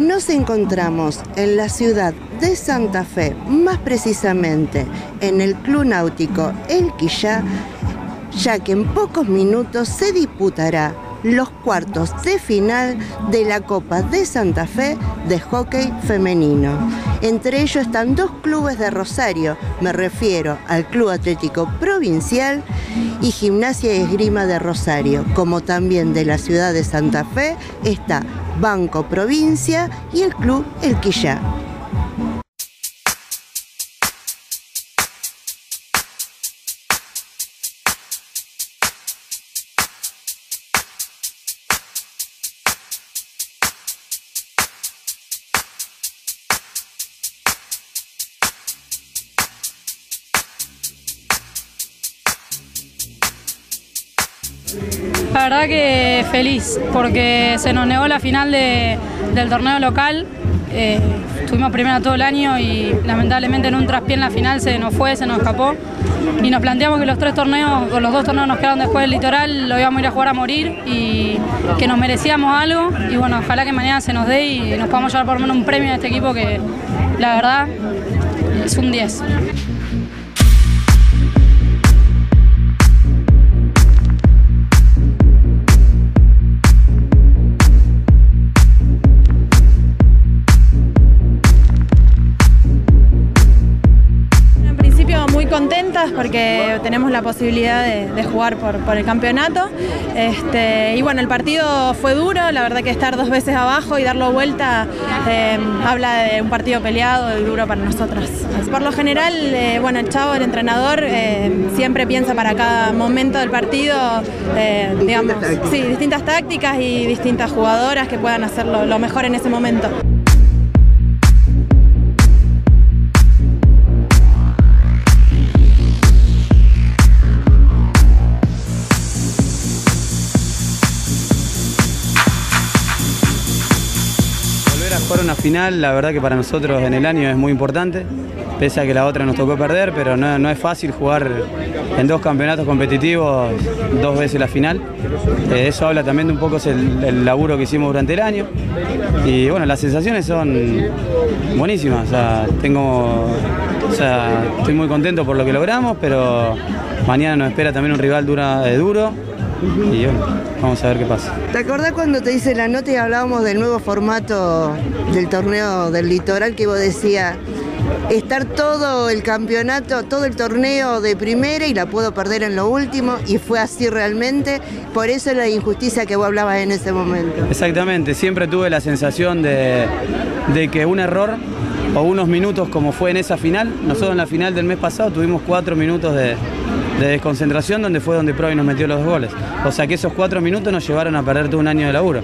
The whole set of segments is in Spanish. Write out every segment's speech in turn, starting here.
Nos encontramos en la ciudad de Santa Fe, más precisamente en el Club Náutico El Quillá, ya que en pocos minutos se disputará los cuartos de final de la Copa de Santa Fe de hockey femenino. Entre ellos están dos clubes de Rosario, me refiero al Club Atlético Provincial y Gimnasia y Esgrima de Rosario, como también de la ciudad de Santa Fe está Banco Provincia y el Club El Quillá. La verdad que feliz, porque se nos negó la final del torneo local. Eh, estuvimos primero todo el año y lamentablemente en un traspié en la final se nos fue, se nos escapó. Y nos planteamos que los tres torneos, o los dos torneos nos quedaron después del litoral, lo íbamos a ir a jugar a morir y que nos merecíamos algo. Y bueno, ojalá que mañana se nos dé y nos podamos llevar por lo menos un premio a este equipo que la verdad es un 10. Porque tenemos la posibilidad de, jugar por, el campeonato. Este, y bueno, el partido fue duro, la verdad que estar dos veces abajo y darlo vuelta eh, habla de un partido peleado y duro para nosotras. Por lo general, eh, bueno, el chavo, el entrenador, eh, siempre piensa para cada momento del partido, digamos, sí, distintas tácticas y distintas jugadoras que puedan hacerlo lo mejor en ese momento. Final, la verdad que para nosotros en el año es muy importante, pese a que la otra nos tocó perder, pero no, es fácil jugar en dos campeonatos competitivos dos veces la final. Eh, eso habla también de un poco el, laburo que hicimos durante el año. Y bueno, las sensaciones son buenísimas. tengo, estoy muy contento por lo que logramos, pero mañana nos espera también un rival dura, de duro y bueno, vamos a ver qué pasa. ¿Te acordás cuando te hice la nota y hablábamos del nuevo formato del torneo del litoral que vos decías? estar todo el campeonato, todo el torneo de primera y la puedo perder en lo último y fue así realmente, por eso es la injusticia que vos hablabas en ese momento. Exactamente, siempre tuve la sensación de, de que un error o unos minutos como fue en esa final, nosotros en la final del mes pasado tuvimos cuatro minutos de, de desconcentración donde fue donde Provi nos metió los dos goles. O sea que esos cuatro minutos nos llevaron a perder todo un año de laburo.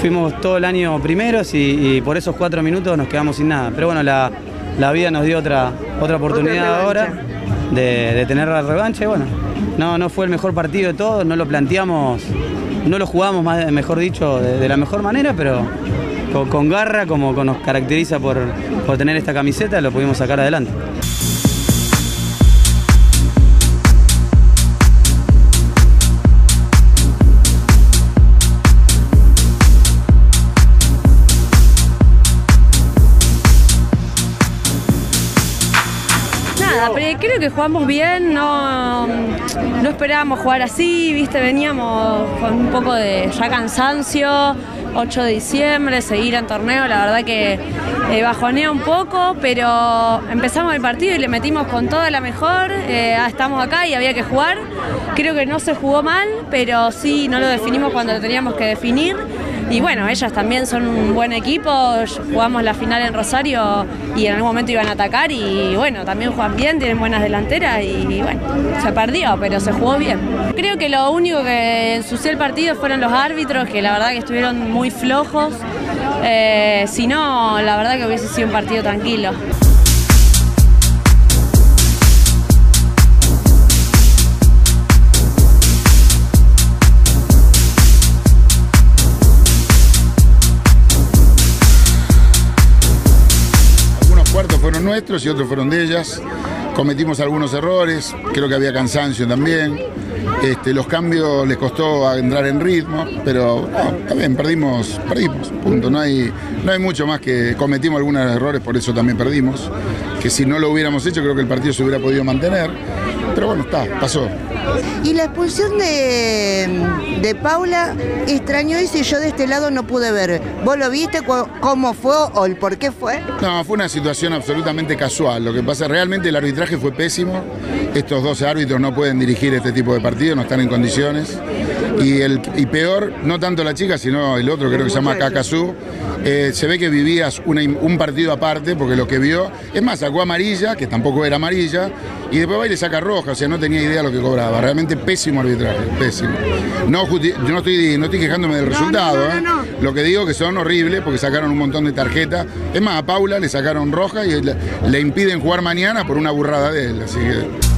Fuimos todo el año primeros y, por esos cuatro minutos nos quedamos sin nada. Pero bueno, la, vida nos dio otra, otra oportunidad ahora de, tener la revancha y bueno, no, no fue el mejor partido de todos, no lo planteamos, no lo jugamos más, mejor dicho, de, la mejor manera, pero con, garra, como nos caracteriza por, por tener esta camiseta, lo pudimos sacar adelante. Creo que jugamos bien, no, no esperábamos jugar así, viste, veníamos con un poco de ya cansancio, 8 de diciembre, seguir en torneo, la verdad que eh, bajonea un poco, pero empezamos el partido y le metimos con toda la mejor, eh, estamos acá y había que jugar, creo que no se jugó mal, pero sí no lo definimos cuando lo teníamos que definir. Y bueno, ellas también son un buen equipo, jugamos la final en Rosario y en algún momento iban a atacar y bueno, también juegan bien, tienen buenas delanteras y bueno, se perdió, pero se jugó bien. Creo que lo único que ensució el partido fueron los árbitros, que la verdad que estuvieron muy flojos. Eh, si no, la verdad que hubiese sido un partido tranquilo. Nuestros y otros fueron de ellas. Cometimos algunos errores, creo que había cansancio también. Este, los cambios les costó entrar en ritmo, pero no, también perdimos, perdimos, punto. No hay, no hay mucho más que cometimos algunos errores, por eso también perdimos. Que si no lo hubiéramos hecho, creo que el partido se hubiera podido mantener. Pero bueno, está, pasó. Y la expulsión de, de Paula extrañó y si yo de este lado no pude ver. ¿Vos lo viste cómo fue o el por qué fue? No, fue una situación absolutamente casual. Lo que pasa, realmente el arbitraje fue pésimo. Estos dos árbitros no pueden dirigir este tipo de partidos, no están en condiciones. Y, el, y peor, no tanto la chica, sino el otro, creo que se llama Kakazú. eh, se ve que vivías una un partido aparte, porque lo que vio, es más, sacó amarilla, que tampoco era amarilla, y después va y le saca roja, o sea, no tenía idea lo que cobraba. Realmente pésimo arbitraje, pésimo. No, no estoy, no estoy quejándome del resultado, no, ¿eh? Lo que digo que son horribles porque sacaron un montón de tarjetas. Es más, a Paula le sacaron roja y le, le impiden jugar mañana por una burrada de él. Así que